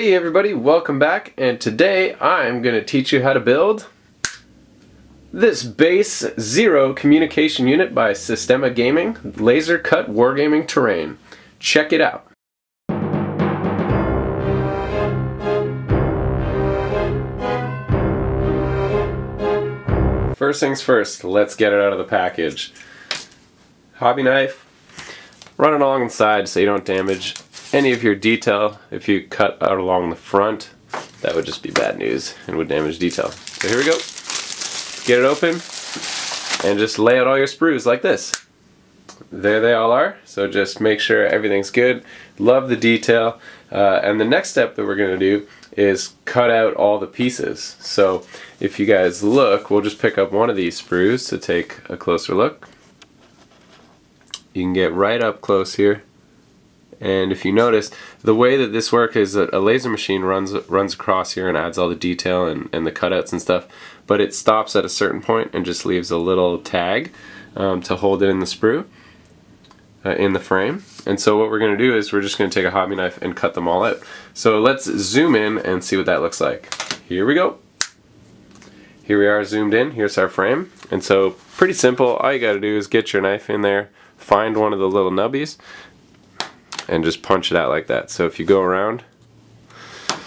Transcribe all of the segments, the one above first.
Hey everybody, welcome back and today I'm going to teach you how to build this base zero communication unit by Systema Gaming laser cut wargaming terrain. Check it out. First things first, let's get it out of the package. Hobby knife, run it along the side so you don't damage any of your detail, if you cut out along the front, that would just be bad news and would damage detail. So here we go. Get it open and just lay out all your sprues like this. There they all are. So just make sure everything's good. Love the detail. Uh, and the next step that we're going to do is cut out all the pieces. So if you guys look, we'll just pick up one of these sprues to take a closer look. You can get right up close here and if you notice, the way that this works is that a laser machine runs runs across here and adds all the detail and, and the cutouts and stuff, but it stops at a certain point and just leaves a little tag um, to hold it in the sprue. Uh, in the frame. And so what we're going to do is we're just going to take a hobby knife and cut them all out. So let's zoom in and see what that looks like. Here we go. Here we are zoomed in. Here's our frame. And so pretty simple. All you got to do is get your knife in there find one of the little nubbies and just punch it out like that. So if you go around,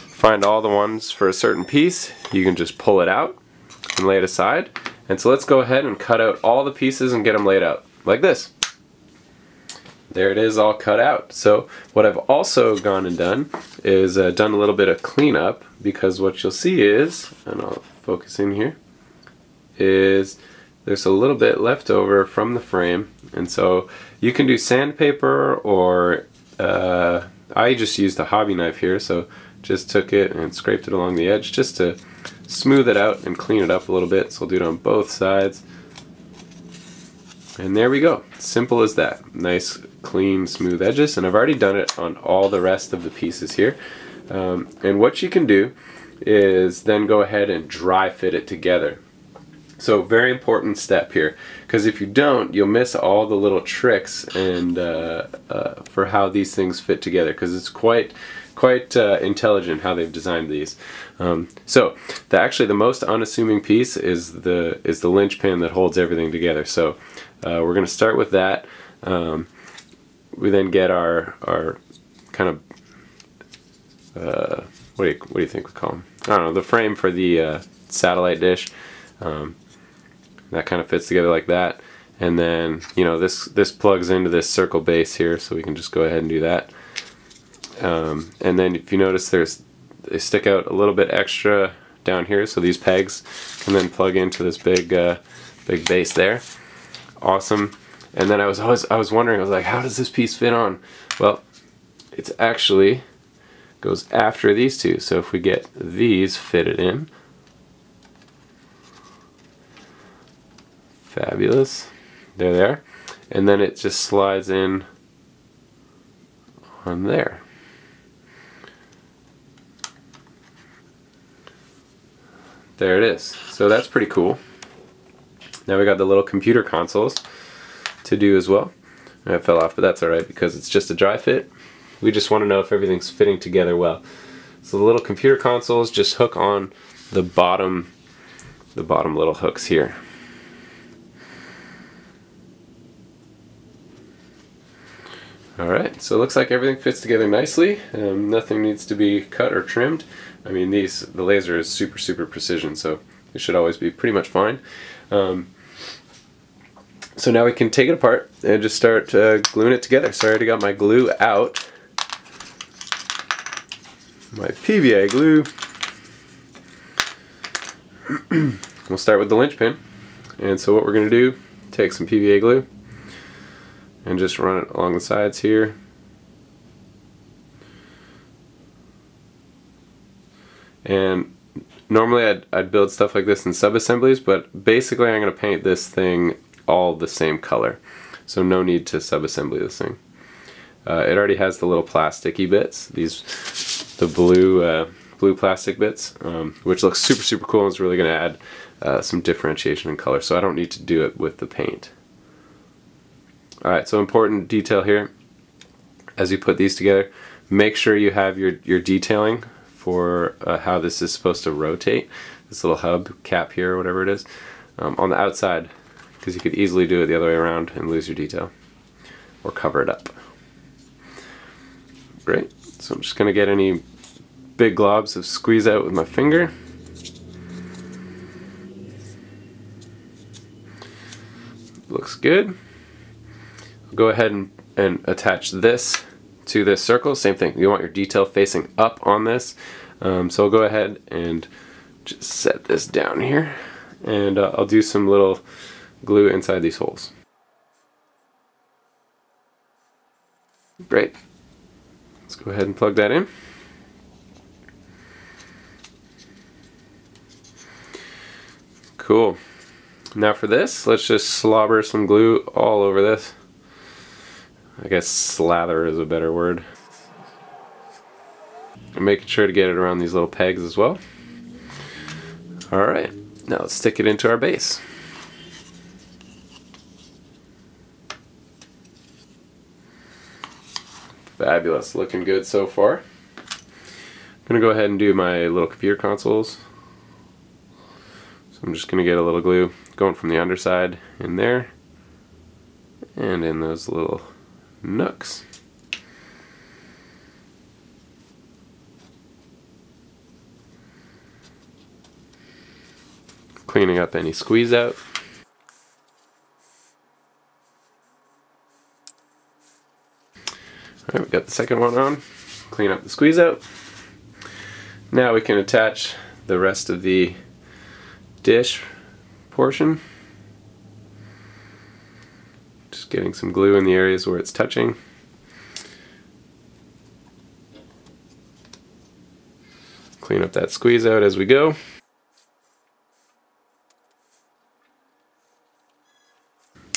find all the ones for a certain piece, you can just pull it out and lay it aside. And so let's go ahead and cut out all the pieces and get them laid out like this. There it is all cut out. So what I've also gone and done is uh, done a little bit of cleanup because what you'll see is, and I'll focus in here, is there's a little bit left over from the frame and so you can do sandpaper or uh, I just used a hobby knife here, so just took it and scraped it along the edge just to smooth it out and clean it up a little bit. So I'll do it on both sides. And there we go. Simple as that. Nice, clean, smooth edges. And I've already done it on all the rest of the pieces here. Um, and what you can do is then go ahead and dry fit it together. So very important step here, because if you don't, you'll miss all the little tricks and uh, uh, for how these things fit together, because it's quite quite uh, intelligent how they've designed these. Um, so the actually the most unassuming piece is the is the linchpin that holds everything together. So uh, we're going to start with that. Um, we then get our our kind of uh, what do you what do you think we call them? I don't know the frame for the uh, satellite dish. Um, that kind of fits together like that. And then you know this this plugs into this circle base here so we can just go ahead and do that. Um, and then if you notice there's they stick out a little bit extra down here so these pegs can then plug into this big uh, big base there. Awesome. And then I was always I was wondering I was like how does this piece fit on? Well it's actually goes after these two. So if we get these fitted in Fabulous. There They're there. And then it just slides in on there. There it is. So that's pretty cool. Now we got the little computer consoles to do as well. That fell off, but that's alright because it's just a dry fit. We just want to know if everything's fitting together well. So the little computer consoles just hook on the bottom the bottom little hooks here. Alright, so it looks like everything fits together nicely. Um, nothing needs to be cut or trimmed. I mean, these the laser is super, super precision, so it should always be pretty much fine. Um, so now we can take it apart and just start uh, gluing it together. So I already got my glue out. My PVA glue. we'll start with the linchpin. And so what we're going to do, take some PVA glue, and just run it along the sides here. And normally I'd, I'd build stuff like this in sub-assemblies, but basically I'm going to paint this thing all the same color. So no need to sub-assembly this thing. Uh, it already has the little plasticky bits, these the blue uh, blue plastic bits, um, which looks super super cool and is really going to add uh, some differentiation in color. So I don't need to do it with the paint. Alright, so important detail here. As you put these together, make sure you have your, your detailing for uh, how this is supposed to rotate. This little hub cap here, or whatever it is, um, on the outside, because you could easily do it the other way around and lose your detail, or cover it up. Great. So I'm just going to get any big globs of squeeze out with my finger. Looks good. Go ahead and, and attach this to this circle. Same thing. You want your detail facing up on this. Um, so I'll go ahead and just set this down here. And uh, I'll do some little glue inside these holes. Great. Let's go ahead and plug that in. Cool. Now for this, let's just slobber some glue all over this. I guess slather is a better word. I'm making sure to get it around these little pegs as well. Alright, now let's stick it into our base. Fabulous, looking good so far. I'm going to go ahead and do my little computer consoles. So I'm just going to get a little glue going from the underside in there and in those little nooks. Cleaning up any squeeze out. Alright, we got the second one on. Clean up the squeeze out. Now we can attach the rest of the dish portion. Just getting some glue in the areas where it's touching. Clean up that squeeze out as we go.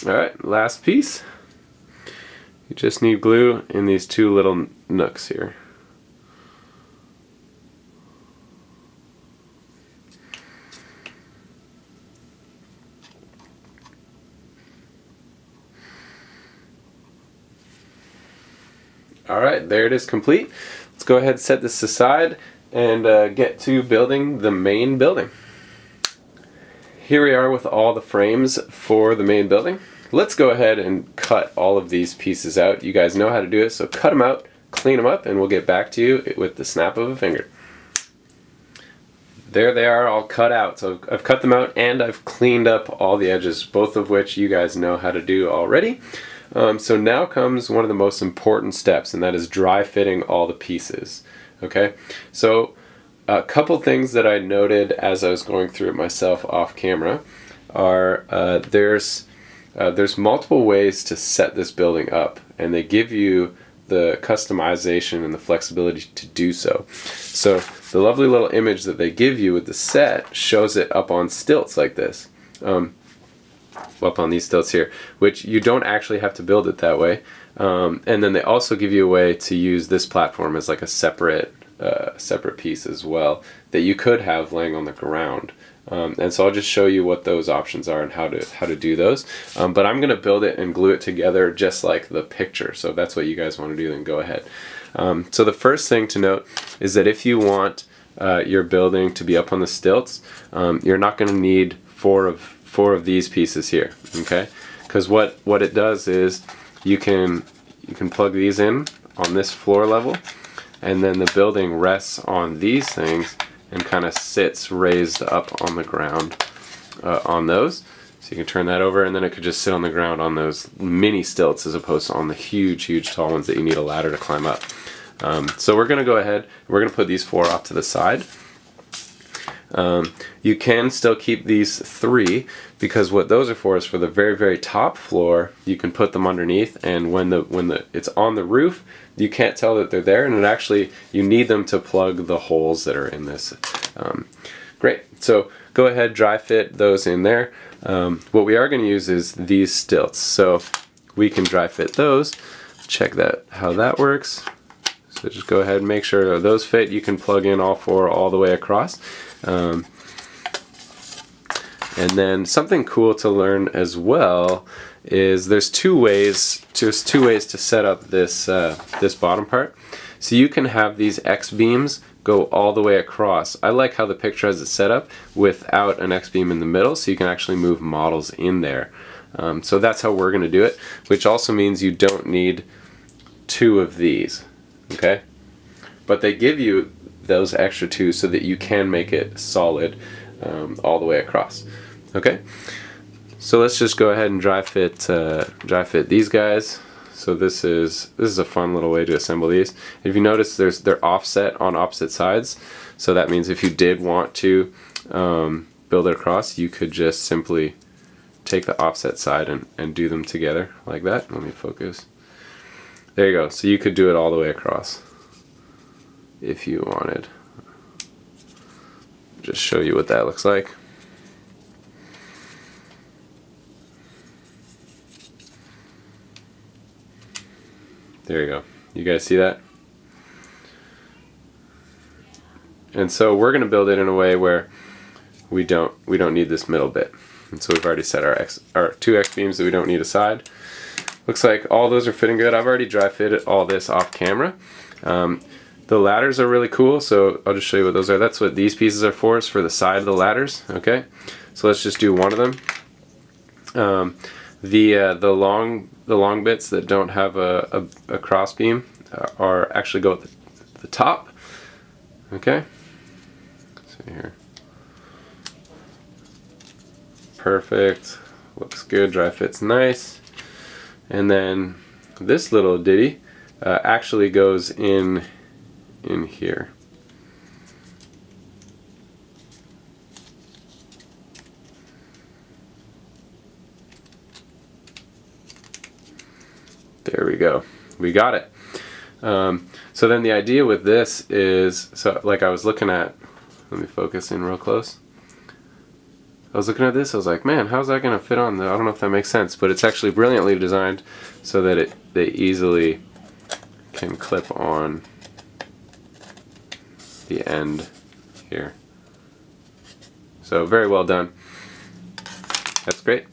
Alright, last piece. You just need glue in these two little nooks here. Alright, there it is complete. Let's go ahead and set this aside and uh, get to building the main building. Here we are with all the frames for the main building. Let's go ahead and cut all of these pieces out. You guys know how to do it, so cut them out, clean them up, and we'll get back to you with the snap of a finger. There they are all cut out. So I've cut them out and I've cleaned up all the edges, both of which you guys know how to do already. Um, so now comes one of the most important steps, and that is dry fitting all the pieces. Okay, so a couple things that I noted as I was going through it myself off camera are uh, there's uh, there's multiple ways to set this building up, and they give you the customization and the flexibility to do so. So the lovely little image that they give you with the set shows it up on stilts like this. Um, up on these stilts here, which you don't actually have to build it that way. Um, and then they also give you a way to use this platform as like a separate uh, separate piece as well that you could have laying on the ground. Um, and so I'll just show you what those options are and how to how to do those. Um, but I'm going to build it and glue it together just like the picture. So if that's what you guys want to do, then go ahead. Um, so the first thing to note is that if you want uh, your building to be up on the stilts, um, you're not going to need four of four of these pieces here, okay? Because what, what it does is you can, you can plug these in on this floor level and then the building rests on these things and kind of sits raised up on the ground uh, on those. So you can turn that over and then it could just sit on the ground on those mini stilts as opposed to on the huge, huge tall ones that you need a ladder to climb up. Um, so we're going to go ahead, we're going to put these four off to the side. Um, you can still keep these three because what those are for is for the very very top floor you can put them underneath and when the when the it's on the roof you can't tell that they're there and it actually you need them to plug the holes that are in this. Um, great. So go ahead dry fit those in there. Um, what we are going to use is these stilts. So we can dry fit those. Check that how that works. So just go ahead and make sure those fit. You can plug in all four all the way across um, and then something cool to learn as well is there's two ways, just two ways to set up this uh, this bottom part. So you can have these X beams go all the way across. I like how the picture has it set up without an X-beam in the middle so you can actually move models in there. Um, so that's how we're going to do it, which also means you don't need two of these, okay? But they give you those extra two so that you can make it solid um, all the way across, okay? So let's just go ahead and dry fit, uh, dry fit these guys. So this is this is a fun little way to assemble these. If you notice, there's they're offset on opposite sides. So that means if you did want to um, build it across, you could just simply take the offset side and, and do them together like that. Let me focus. There you go. So you could do it all the way across if you wanted. Just show you what that looks like. There you go. You guys see that? And so we're going to build it in a way where we don't we don't need this middle bit. And so we've already set our X our two X beams that we don't need aside. Looks like all those are fitting good. I've already dry fitted all this off camera. Um, the ladders are really cool, so I'll just show you what those are. That's what these pieces are for, is for the side of the ladders, okay? So let's just do one of them. Um, the uh, the long the long bits that don't have a, a, a cross beam are actually go at the, the top. Okay. So here. Perfect. Looks good. Dry fits nice. And then this little ditty uh, actually goes in in here. There we go. We got it. Um, so then the idea with this is, so like I was looking at, let me focus in real close. I was looking at this, I was like, man, how's that going to fit on? The, I don't know if that makes sense, but it's actually brilliantly designed so that it they easily can clip on the end here. So very well done. That's great.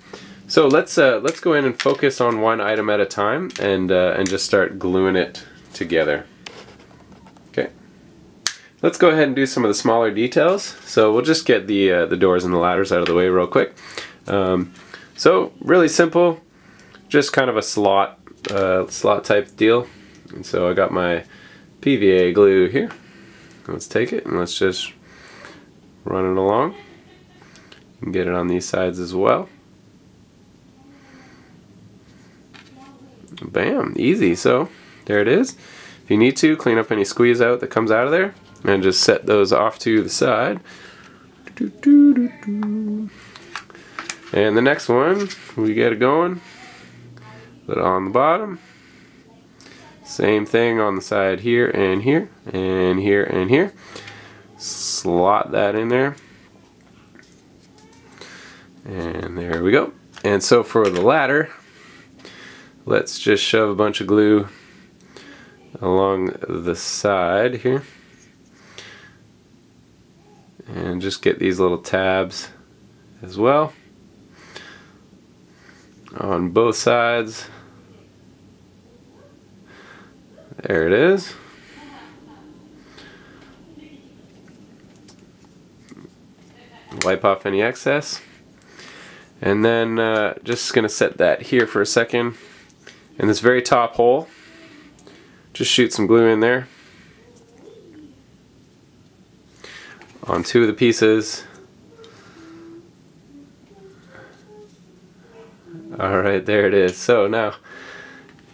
So let's uh, let's go in and focus on one item at a time and uh, and just start gluing it together. Okay. Let's go ahead and do some of the smaller details. So we'll just get the uh, the doors and the ladders out of the way real quick. Um, so really simple, just kind of a slot uh, slot type deal. And so I got my PVA glue here. Let's take it and let's just run it along and get it on these sides as well. Bam, easy. So there it is. If you need to, clean up any squeeze out that comes out of there and just set those off to the side. And the next one, we get it going. Put it on the bottom. Same thing on the side here and here and here and here. Slot that in there. And there we go. And so for the ladder, let's just shove a bunch of glue along the side here and just get these little tabs as well on both sides there it is. Wipe off any excess. And then uh, just gonna set that here for a second. In this very top hole just shoot some glue in there. On two of the pieces. Alright there it is. So now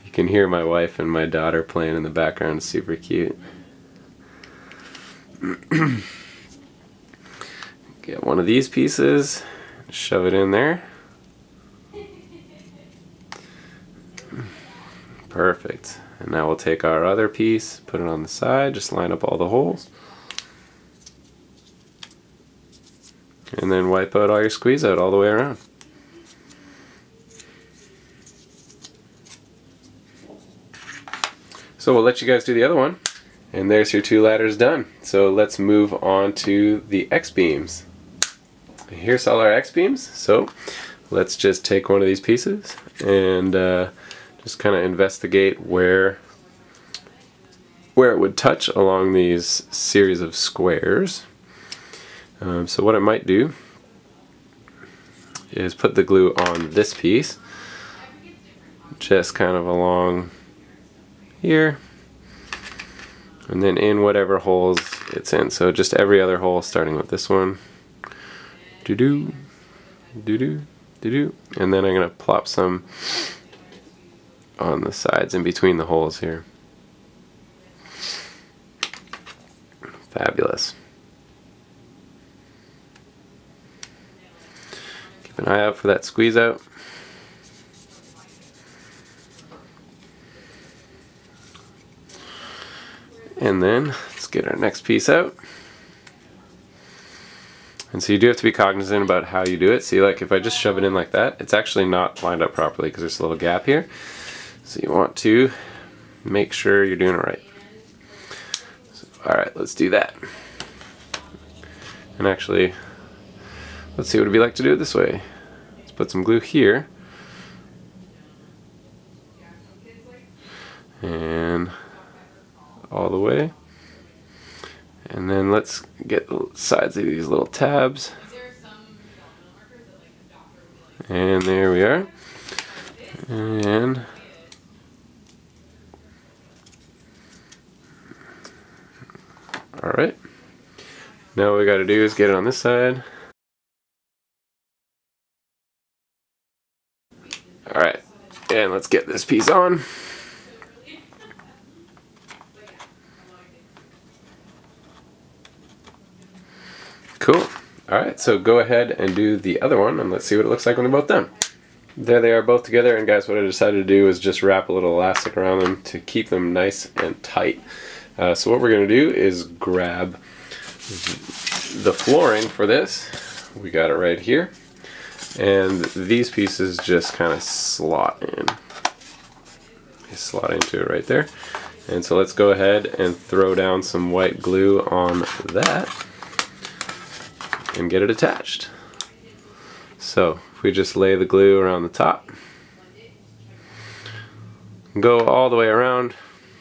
you can hear my wife and my daughter playing in the background super cute get one of these pieces shove it in there Perfect. And now we'll take our other piece, put it on the side, just line up all the holes. And then wipe out all your squeeze out all the way around. So we'll let you guys do the other one. And there's your two ladders done. So let's move on to the X-beams. Here's all our X-beams. So let's just take one of these pieces and uh, just kind of investigate where where it would touch along these series of squares. Um, so what I might do is put the glue on this piece just kind of along here. And then in whatever holes it's in. So just every other hole starting with this one. Do do do do do do and then I'm gonna plop some on the sides in between the holes here. Fabulous. Keep an eye out for that squeeze out And then let's get our next piece out. And so you do have to be cognizant about how you do it. See, like if I just shove it in like that, it's actually not lined up properly because there's a little gap here. So you want to make sure you're doing it right. So, all right, let's do that. And actually, let's see what it'd be like to do it this way. Let's put some glue here. And all the way. And then let's get the sides of these little tabs. And there we are. And Alright. Now what we gotta do is get it on this side. Alright. And let's get this piece on. Cool. Alright, so go ahead and do the other one and let's see what it looks like when they're both done. There they are both together and guys what I decided to do is just wrap a little elastic around them to keep them nice and tight. Uh, so what we're going to do is grab the flooring for this. We got it right here. And these pieces just kind of slot in. They slot into it right there. And so let's go ahead and throw down some white glue on that and get it attached. So if we just lay the glue around the top, go all the way around,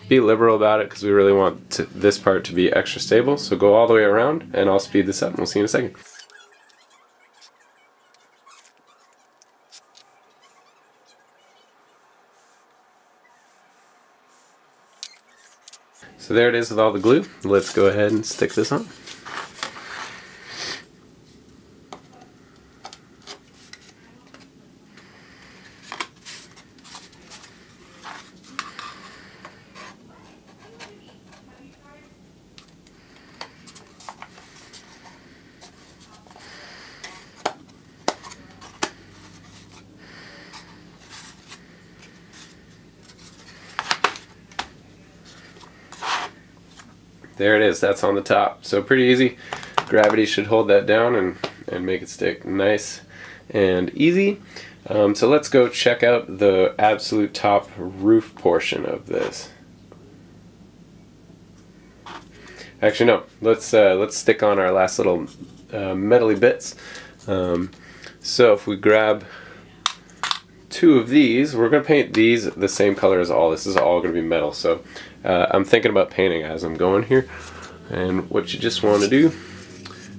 be liberal about it because we really want to, this part to be extra stable. So go all the way around and I'll speed this up and we'll see you in a second. So there it is with all the glue. Let's go ahead and stick this on. That's on the top. So pretty easy. Gravity should hold that down and and make it stick nice and easy. Um, so let's go check out the absolute top roof portion of this. Actually no. Let's uh, let's stick on our last little uh, metally bits. Um, so if we grab two of these we're gonna paint these the same color as all. This is all gonna be metal. So uh, I'm thinking about painting as I'm going here and what you just want to do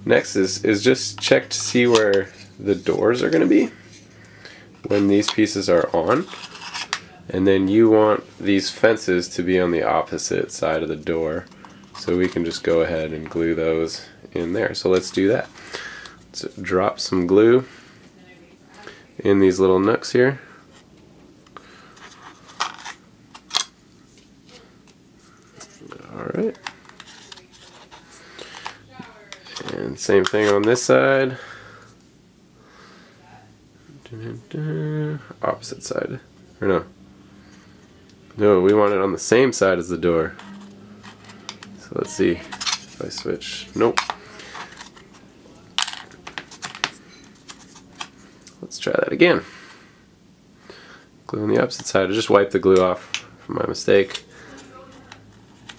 next is is just check to see where the doors are going to be when these pieces are on. And then you want these fences to be on the opposite side of the door. So we can just go ahead and glue those in there. So let's do that. Let's drop some glue in these little nooks here. Alright. And same thing on this side. Opposite side. Or no. No, we want it on the same side as the door. So let's see if I switch. Nope. Let's try that again. Glue on the opposite side. I just wiped the glue off from my mistake.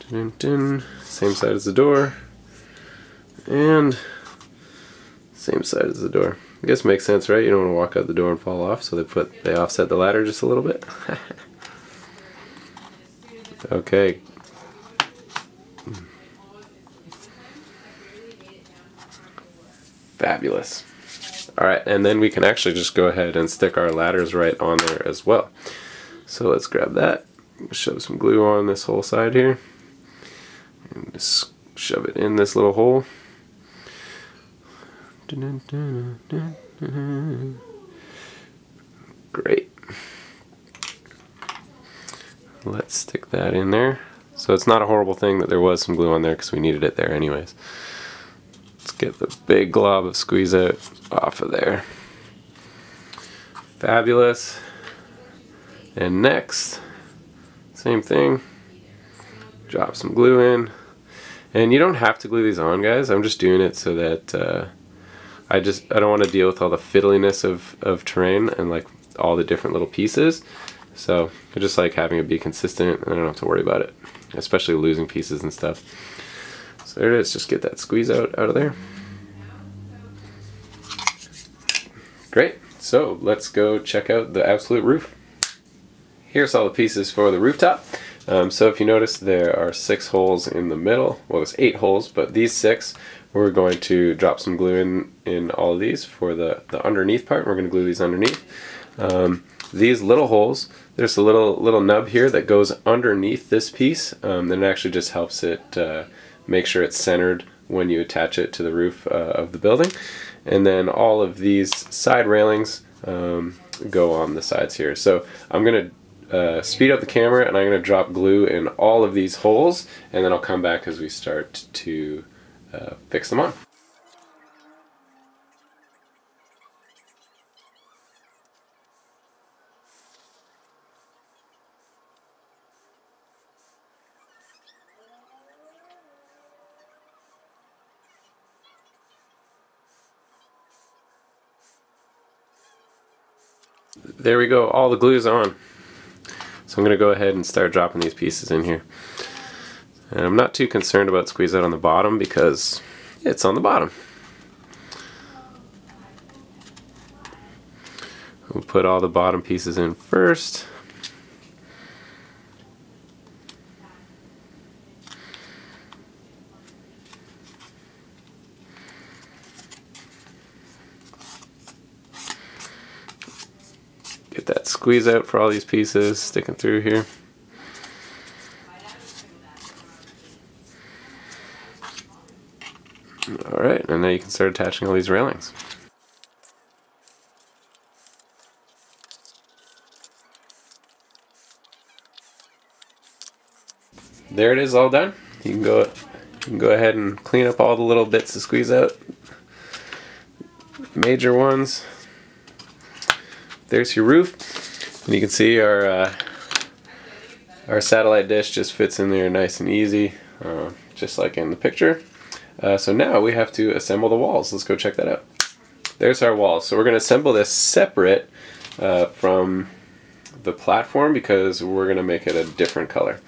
Dun, dun. Same side as the door. And same side as the door. I guess makes sense, right? You don't want to walk out the door and fall off, so they put they offset the ladder just a little bit. okay. Fabulous. Alright, and then we can actually just go ahead and stick our ladders right on there as well. So let's grab that, shove some glue on this whole side here, and just shove it in this little hole. Great. Let's stick that in there. So it's not a horrible thing that there was some glue on there because we needed it there anyways. Let's get the big glob of squeeze out off of there. Fabulous. And next, same thing. Drop some glue in. And you don't have to glue these on, guys. I'm just doing it so that uh, I just I don't want to deal with all the fiddliness of, of terrain and like all the different little pieces. So I just like having it be consistent and I don't have to worry about it, especially losing pieces and stuff. So there it is, just get that squeeze out, out of there. Great, so let's go check out the absolute roof. Here's all the pieces for the rooftop. Um, so if you notice there are six holes in the middle, well there's eight holes, but these six we're going to drop some glue in in all of these for the, the underneath part. We're going to glue these underneath. Um, these little holes, there's a little little nub here that goes underneath this piece. Um, and it actually just helps it uh, make sure it's centered when you attach it to the roof uh, of the building. And then all of these side railings um, go on the sides here. So I'm going to uh, speed up the camera and I'm going to drop glue in all of these holes and then I'll come back as we start to uh, fix them on. There we go, all the glue's on. So I'm going to go ahead and start dropping these pieces in here. And I'm not too concerned about squeeze out on the bottom because it's on the bottom. We'll put all the bottom pieces in first. Get that squeeze out for all these pieces sticking through here. Alright, and now you can start attaching all these railings. There it is all done. You can go you can go ahead and clean up all the little bits to squeeze out. Major ones. There's your roof. And you can see our uh, our satellite dish just fits in there nice and easy, uh, just like in the picture. Uh, so now we have to assemble the walls. Let's go check that out. There's our walls. So we're going to assemble this separate uh, from the platform because we're going to make it a different color.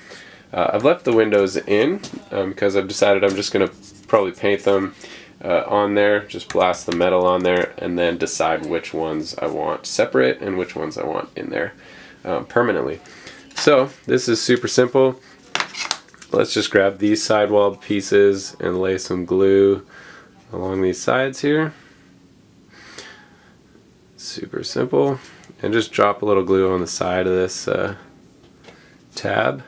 Uh, I've left the windows in um, because I've decided I'm just going to probably paint them uh, on there, just blast the metal on there, and then decide which ones I want separate and which ones I want in there um, permanently. So this is super simple let's just grab these sidewall pieces and lay some glue along these sides here. Super simple. And just drop a little glue on the side of this uh, tab.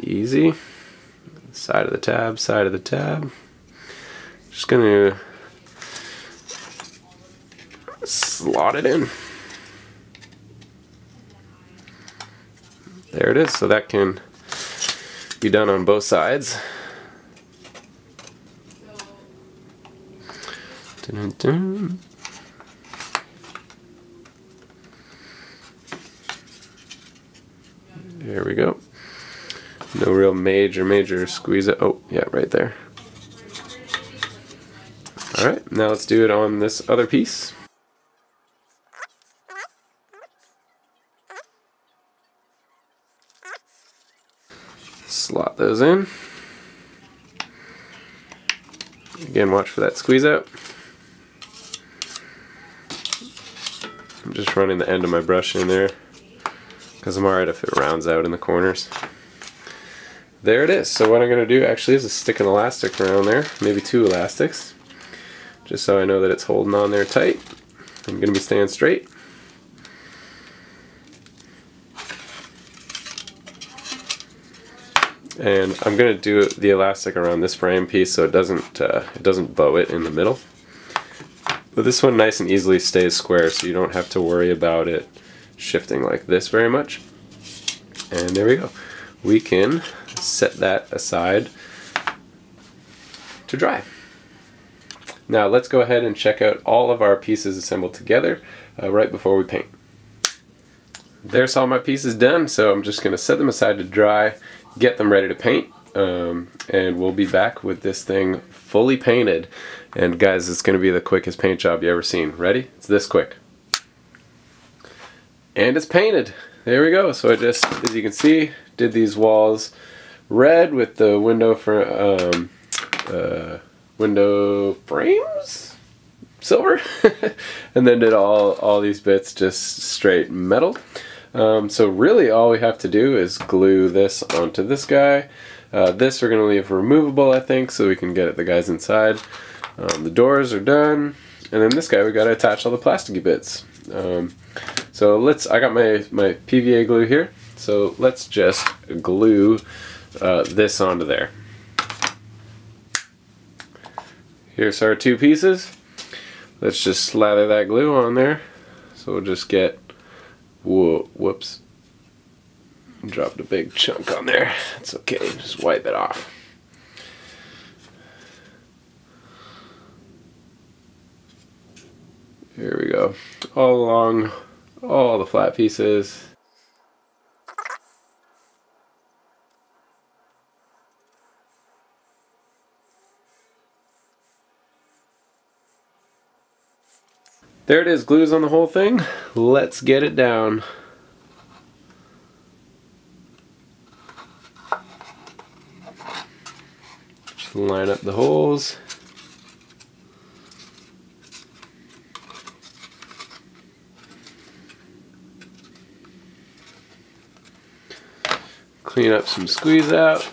Easy. Side of the tab, side of the tab. Just gonna slot it in. There it is, so that can be done on both sides. Dun -dun. There we go. No real major, major squeeze it. Oh, yeah, right there. Alright, now let's do it on this other piece. Slot those in. Again, watch for that squeeze out. I'm just running the end of my brush in there because I'm alright if it rounds out in the corners. there it is. So what I'm going to do actually is stick an elastic around there, maybe two elastics, just so I know that it's holding on there tight. I'm going to be staying straight. And I'm going to do the elastic around this frame piece so it doesn't uh, it doesn't bow it in the middle. But this one nice and easily stays square so you don't have to worry about it shifting like this very much. And there we go. We can set that aside to dry. Now let's go ahead and check out all of our pieces assembled together uh, right before we paint. There's all my pieces done, so I'm just going to set them aside to dry, get them ready to paint, um, and we'll be back with this thing fully painted. And guys, it's going to be the quickest paint job you ever seen. Ready? It's this quick. And it's painted. There we go. So I just, as you can see, did these walls red with the window for um, uh, window frames silver and then did all all these bits just straight metal um, so really all we have to do is glue this onto this guy uh, this we're gonna leave removable I think so we can get at the guys inside um, the doors are done and then this guy we gotta attach all the plasticky bits um, so let's I got my my PVA glue here so let's just glue uh, this onto there. Here's our two pieces. Let's just slather that glue on there. So we'll just get, whoa, whoops, dropped a big chunk on there. It's okay, just wipe it off. Here we go. All along all the flat pieces. There it is, glues on the whole thing. Let's get it down. Just line up the holes. Clean up some squeeze out.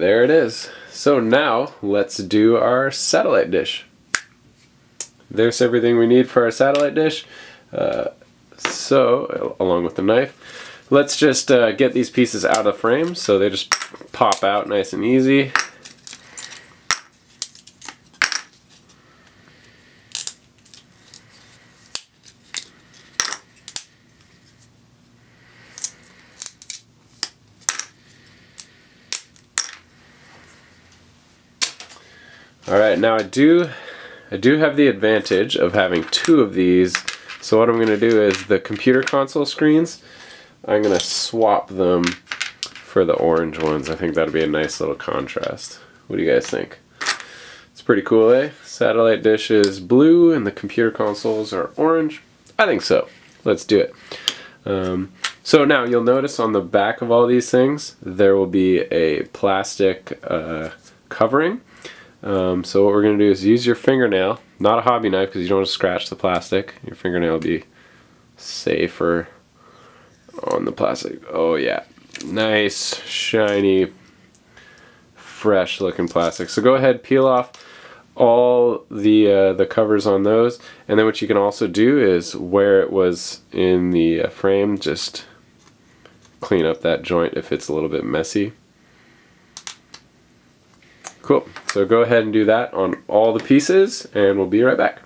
there it is. So now let's do our satellite dish. There's everything we need for our satellite dish. Uh, so, along with the knife, let's just uh, get these pieces out of the frame so they just pop out nice and easy. Alright, now I do I do have the advantage of having two of these. So what I'm going to do is the computer console screens, I'm going to swap them for the orange ones. I think that'd be a nice little contrast. What do you guys think? It's pretty cool, eh? Satellite dish is blue and the computer consoles are orange. I think so. Let's do it. Um, so now you'll notice on the back of all these things there will be a plastic uh, covering um, so what we're going to do is use your fingernail, not a hobby knife because you don't want to scratch the plastic. Your fingernail will be safer on the plastic. Oh yeah, nice, shiny, fresh looking plastic. So go ahead, peel off all the uh, the covers on those and then what you can also do is where it was in the uh, frame just clean up that joint if it's a little bit messy Cool. So go ahead and do that on all the pieces and we'll be right back.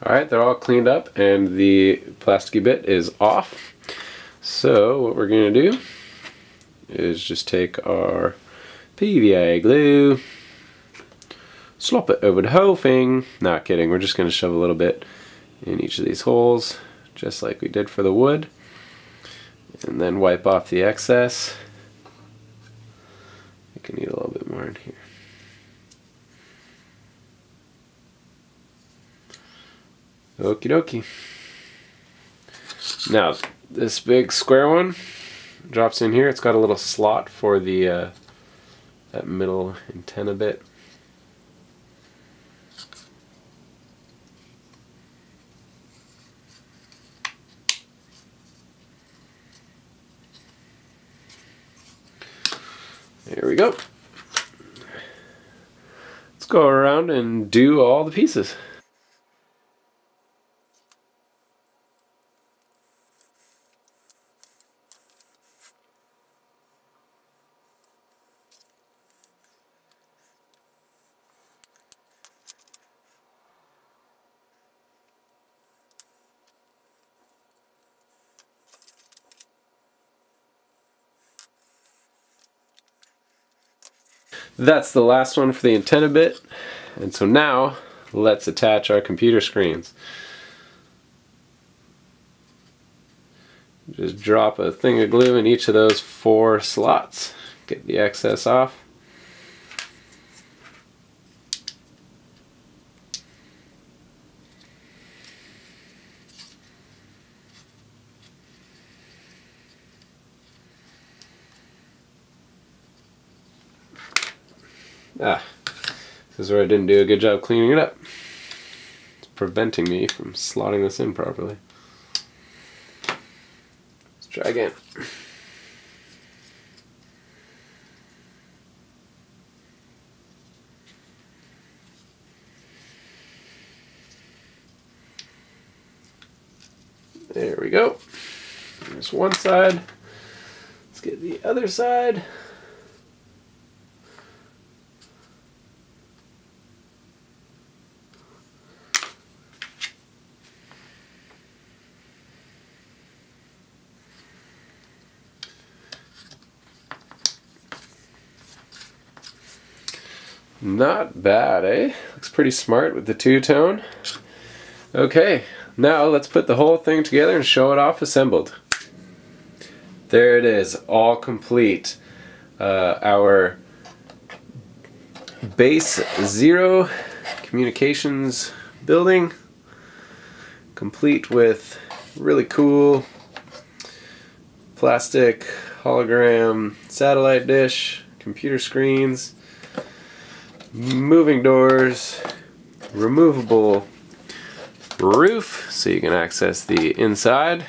Alright, they're all cleaned up and the plasticky bit is off. So what we're going to do is just take our PVA glue, slop it over the whole thing. Not kidding, we're just going to shove a little bit in each of these holes, just like we did for the wood. And then wipe off the excess think I need a little bit more in here. Okie dokie. Now, this big square one, drops in here. It's got a little slot for the uh, that middle antenna bit. There we go. Let's go around and do all the pieces. That's the last one for the antenna bit. And so now, let's attach our computer screens. Just drop a thing of glue in each of those four slots. Get the excess off. Ah, this is where I didn't do a good job cleaning it up. It's preventing me from slotting this in properly. Let's try again. There we go. There's one side. Let's get the other side. Not bad, eh? Looks pretty smart with the two-tone. Okay, now let's put the whole thing together and show it off assembled. There it is, all complete. Uh, our base zero communications building, complete with really cool plastic hologram satellite dish, computer screens, moving doors, removable roof so you can access the inside.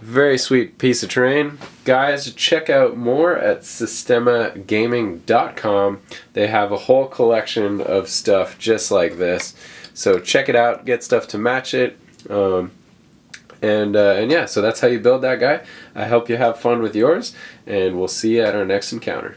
Very sweet piece of terrain. Guys, check out more at systemagaming.com. They have a whole collection of stuff just like this. So check it out, get stuff to match it. Um, and, uh, and yeah, so that's how you build that guy. I hope you have fun with yours, and we'll see you at our next encounter.